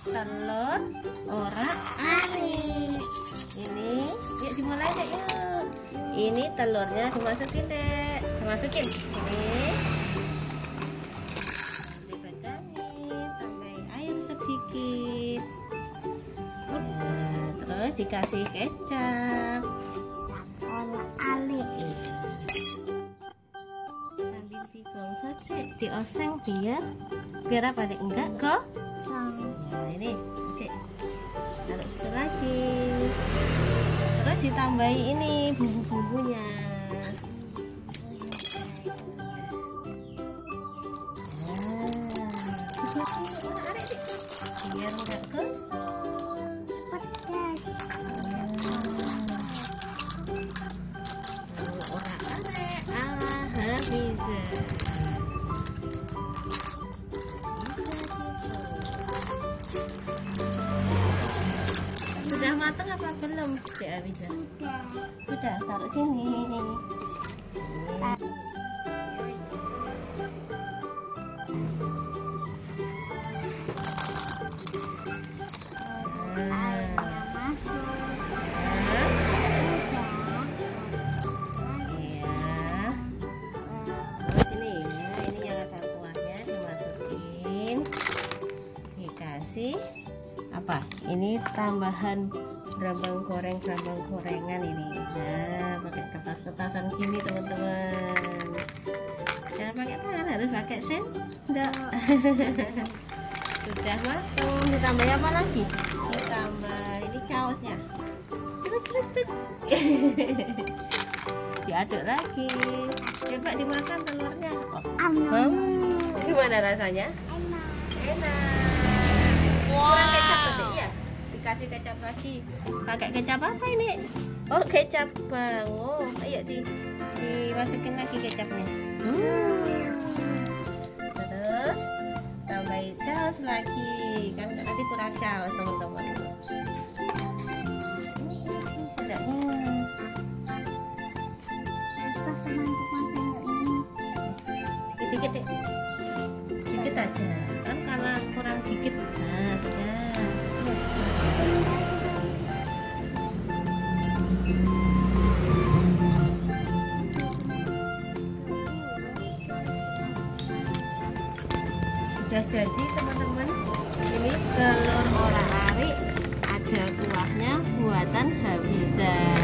telur orak ari. ini yuk dimulai deh yuk. Ini telurnya dimasukin deh dimasukin. Ini. Air sedikit. Nah, terus dikasih kecap. Oleh arik sambil digosok dioseng biar biar apa deh enggak kok ini oke. Taruh situ lagi. Terus ditambahi ini bumbu-bumbunya. Nah, masuk. Iya. Terus ini ya, ini yang ada kuahnya dimasukin. Dikasih apa? Ini tambahan berambang goreng berambang gorengan ini. Nah, pakai kertas-kertasan gini teman-teman. Jangan pakai tangan, harus pakai sendok. Sudah matang. Ditambah apa lagi? Ditambah ini cerut. diaduk lagi coba dimakan telurnya oh. Hmm, gimana rasanya Enak. enak kurang kecap tadi ya dikasih kecap lagi. Pakai kecap apa ini? Oh kecap bang oh ayo di dimasukin lagi kecapnya. Hmm. terus tambahin saus lagi. Kan nanti kurang saus teman-teman. Teman-teman sendok ini. dikit deh. Dikit aja sudah jadi teman-teman. Ini telur orak arik. Ada kuahnya buatan Hafiza